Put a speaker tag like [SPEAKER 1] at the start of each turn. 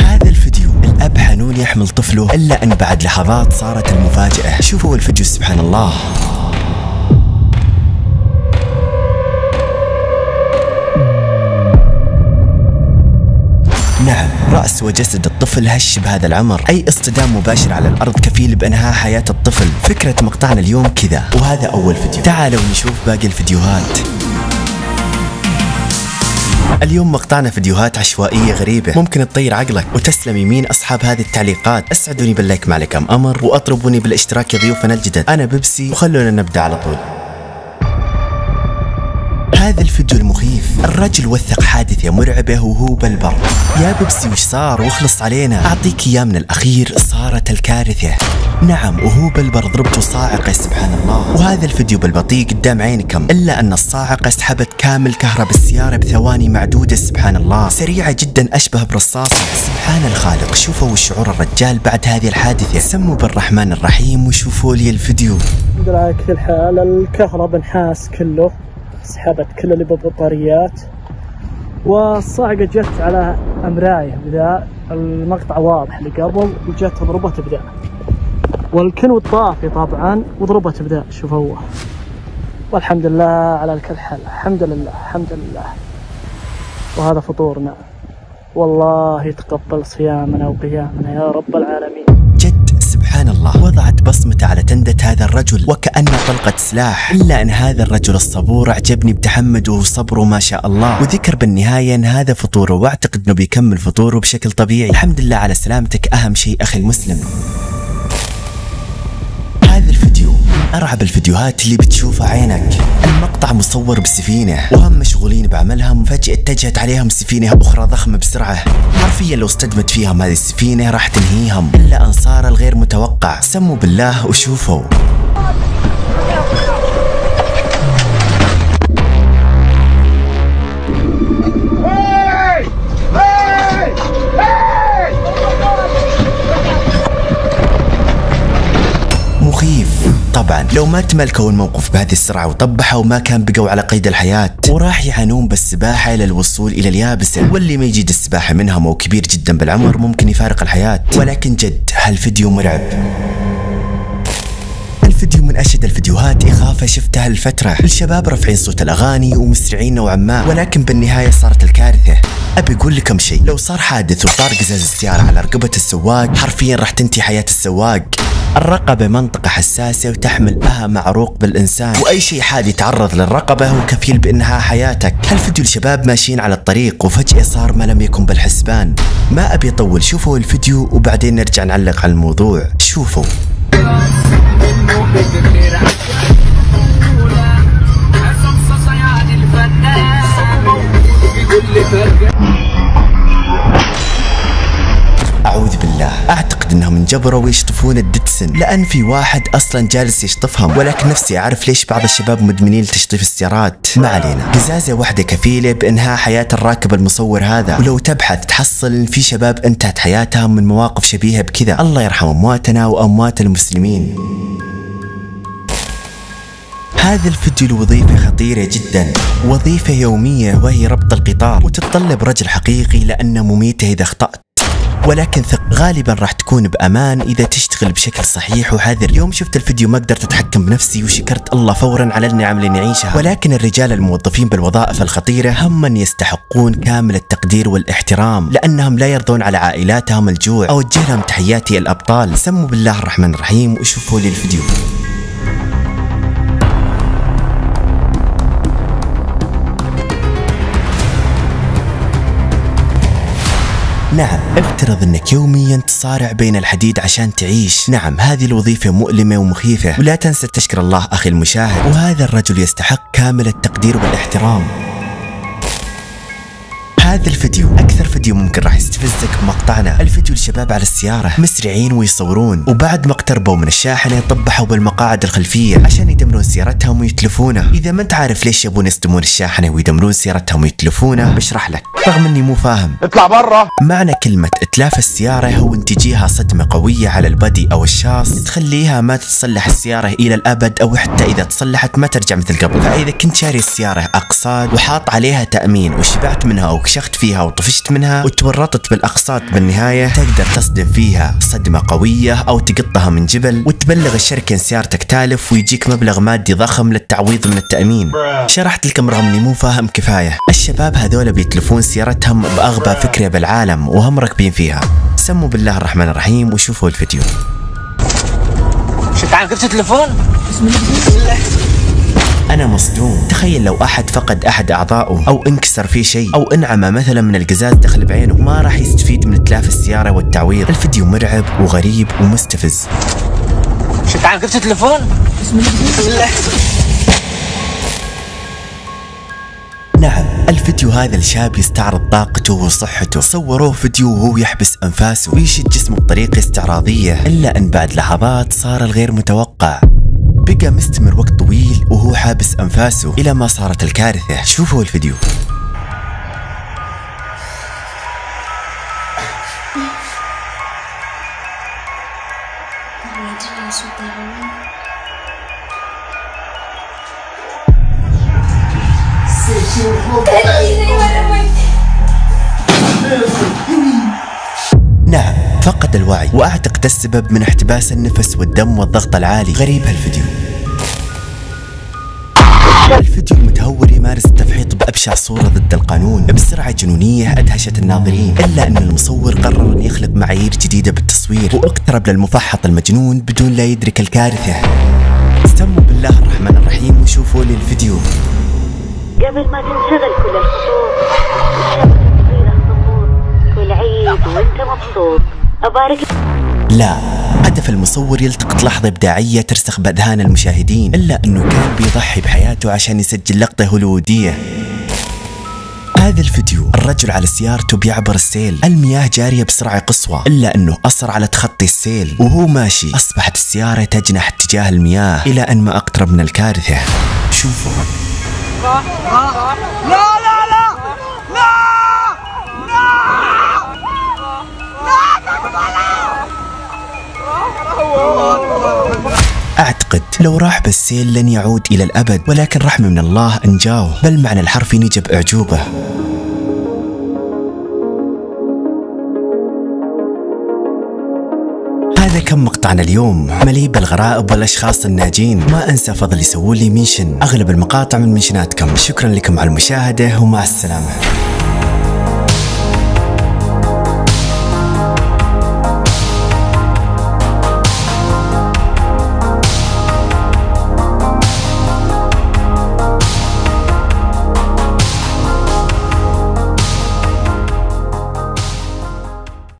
[SPEAKER 1] هذا الفيديو الأب حنون يحمل طفله. إلا أن بعد لحظات صارت المفاجأة. شوفوا الفيديو سبحان الله. نعم رأس وجسد الطفل هش بهذا العمر. أي اصطدام مباشر على الأرض كفيل بإنهاء حياة الطفل. فكرة مقطعنا اليوم كذا. وهذا أول فيديو. تعالوا نشوف باقي الفيديوهات. اليوم مقطعنا فيديوهات عشوائية غريبة. ممكن تطير عقلك وتسلم يمين أصحاب هذه التعليقات. اسعدوني باللايك ما عليكم أمر وأطربوني بالاشتراك يا ضيوفنا الجدد. أنا بيبسي وخلونا نبدأ على طول. هذا الفيديو المخيف. الرجل وثق حادثة مرعبة وهو بالبر. يا بيبسي وش صار؟ واخلص علينا. أعطيك إياه من الأخير صارت الكارثة. نعم وهو بالبر ضربته صاعقة سبحان الله. وهذا الفيديو بالبطيء قدام عينكم. إلا أن الصاعقة سحبت كامل كهرب السيارة بثواني معدودة سبحان الله. سريعة جدا أشبه برصاصة سبحان الخالق شوفوا شعور الرجال بعد هذه الحادثة. سموا بالرحمن الرحيم وشوفوا لي الفيديو.
[SPEAKER 2] الحمد لله كل حال الكهرباء انحاس كله. سحبت كل اللي ببطاريات والصاعقة جت على أمراية بذا المقطع واضح اللي قبل وجت ضربت بذا والكنو الطافي طبعا وضربت بذا شوف هو. والحمد لله على كل حال. الحمد لله الحمد لله. وهذا فطورنا. والله يتقبل صيامنا وقيامنا يا رب العالمين.
[SPEAKER 1] سبحان الله. وضعت بصمته على تندة هذا الرجل وكأنه طلقة سلاح. إلا أن هذا الرجل الصبور أعجبني بتحمده وصبره ما شاء الله. وذكر بالنهاية أن هذا فطوره وأعتقد أنه بيكمل فطوره بشكل طبيعي. الحمد لله على سلامتك أهم شيء أخي المسلم. أرعب الفيديوهات اللي بتشوفها عينك. المقطع مصور بسفينة وهم مشغولين بعملها فجأة اتجهت عليهم سفينة أخرى ضخمة بسرعة. حرفيا لو اصطدمت فيهم هذه السفينة راح تنهيهم. إلا أن صار الغير متوقع. سموا بالله وشوفوا. طبعا. لو ما تملكوا الموقف بهذه السرعة وطبحوا ما كان بقوا على قيد الحياة وراح يعانون بالسباحة إلى الوصول إلى اليابسة واللي ما يجيد السباحة منهم أو كبير جدا بالعمر ممكن يفارق الحياة. ولكن جد هالفيديو مرعب. الفيديو من أشد الفيديوهات إخافة شفتها الفترة الشباب رافعين صوت الأغاني ومسرعين نوعا ما ولكن بالنهاية صارت الكارثة. أبي أقول لكم شيء لو صار حادث وطار قزاز السيارة على رقبة السواق حرفيا راح تنتهي حياة السواق. الرقبة منطقة حساسة وتحمل أهم عروق بالإنسان. وأي شيء حاد يتعرض للرقبة هو كفيل بإنهاء حياتك. هالفيديو الشباب ماشيين على الطريق وفجأة صار ما لم يكن بالحسبان. ما أبي أطول شوفوا الفيديو وبعدين نرجع نعلق على الموضوع. شوفوا. انجبروا يشطفون الدتسن لأن في واحد أصلا جالس يشطفهم. ولكن نفسي أعرف ليش بعض الشباب مدمنين لتشطيف السيارات. ما علينا. قزازة واحدة كفيلة بإنهاء حياة الراكب المصور هذا. ولو تبحث تحصل في شباب انتهت حياتهم من مواقف شبيهة بكذا. الله يرحم أمواتنا وأموات المسلمين. هذا الفيديو الوظيفة خطيرة جدا. وظيفة يومية وهي ربط القطار. وتتطلب رجل حقيقي لأنه مميتة إذا أخطأت. ولكن ثق غالبا راح تكون بأمان إذا تشتغل بشكل صحيح وحذر. يوم شفت الفيديو ما قدرت أتحكم بنفسي وشكرت الله فورا على النعم اللي نعيشها. ولكن الرجال الموظفين بالوظائف الخطيرة هم يستحقون كامل التقدير والاحترام لأنهم لا يرضون على عائلاتهم الجوع. أوجه لهم تحياتي الأبطال. سموا بالله الرحمن الرحيم وشوفوا لي الفيديو. نعم. افترض انك يوميا تصارع بين الحديد عشان تعيش. نعم هذه الوظيفة مؤلمة ومخيفة. ولا تنسى تشكر الله أخي المشاهد. وهذا الرجل يستحق كامل التقدير والإحترام. هذا الفيديو. أكثر فيديو ممكن راح يستفزك بمقطعنا الفيديو الشباب على السيارة. مسرعين ويصورون. وبعد ما اقتربوا من الشاحنة طبحوا بالمقاعد الخلفية عشان يدمرون سيارتهم ويتلفونها إذا ما أنت عارف ليش يبون يصدمون الشاحنة ويدمرون سيارتهم ويتلفونها بشرح لك. رغم إني مو فاهم.
[SPEAKER 3] اطلع برا.
[SPEAKER 1] معنى كلمة إتلاف السيارة هو أن تجيها صدمة قوية على البدي أو الشاص. تخليها ما تتصلح السيارة إلى الأبد أو حتى إذا تصلحت ما ترجع مثل قبل. فإذا كنت شاري السيارة أقساط وحاط عليها تأمين وشبعت منها أو كشفت فشخت فيها وطفشت منها وتورطت بالأقساط بالنهاية تقدر تصدم فيها. صدمة قوية أو تقطها من جبل وتبلغ الشركة ان سيارتك تالف ويجيك مبلغ مادي ضخم للتعويض من التأمين. شرحت لكم رغم إني مو فاهم كفاية. الشباب هذول بيتلفون سيارتهم بأغبى فكرة بالعالم وهم راكبين فيها. سموا بالله الرحمن الرحيم وشوفوا الفيديو.
[SPEAKER 3] شو تعال كيف تليفون؟
[SPEAKER 1] أنا مصدوم. تخيل لو أحد فقد أحد أعضائه أو انكسر فيه شيء أو انعمى مثلا من القزاز دخل بعينه ما راح يستفيد من إتلاف السيارة والتعويض. الفيديو مرعب وغريب ومستفز.
[SPEAKER 3] شو تعال كيف تليفون؟
[SPEAKER 1] نعم الفيديو هذا الشاب يستعرض طاقته وصحته. صوروه فيديو وهو يحبس أنفاسه ويشد جسمه بطريقة استعراضية إلا أن بعد لحظات صار الغير متوقع. بقى مستمر وقت طويل وهو حابس أنفاسه إلى ما صارت الكارثة. شوفوا الفيديو. فقد الوعي. واعتقد السبب من احتباس النفس والدم والضغط العالي. غريب هالفيديو. الفيديو متهور يمارس التفحيط بأبشع صورة ضد القانون. بسرعة جنونية أدهشت الناظرين. إلا أن المصور قرر أن يخلق معايير جديدة بالتصوير. وأقترب للمفحط المجنون بدون لا يدرك الكارثة. استموا بالله الرحمن الرحيم وشوفوا لي الفيديو.
[SPEAKER 4] قبل ما تنشغل كل الخطوط عيد وأنت مبسوط. أبارك
[SPEAKER 1] لا هدف المصور يلتقط لحظة إبداعية ترسخ بأذهان المشاهدين إلا أنه كان بيضحي بحياته عشان يسجل لقطة هوليوودية. هذا الفيديو الرجل على سيارته بيعبر السيل. المياه جارية بسرعة قصوى إلا أنه أصر على تخطي السيل. وهو ماشي أصبحت السيارة تجنح اتجاه المياه إلى أن ما أقترب من الكارثة. شوفوا. أعتقد لو راح بالسيل لن يعود إلى الأبد ولكن رحمة من الله أنجاه بالمعنى الحرفي نجا بأعجوبة. هذا كان مقطعنا اليوم؟ مليء بالغرائب والأشخاص الناجين. ما أنسى فضل يسوون لي ميشن. أغلب المقاطع من منشناتكم. شكرا لكم على المشاهدة ومع السلامة.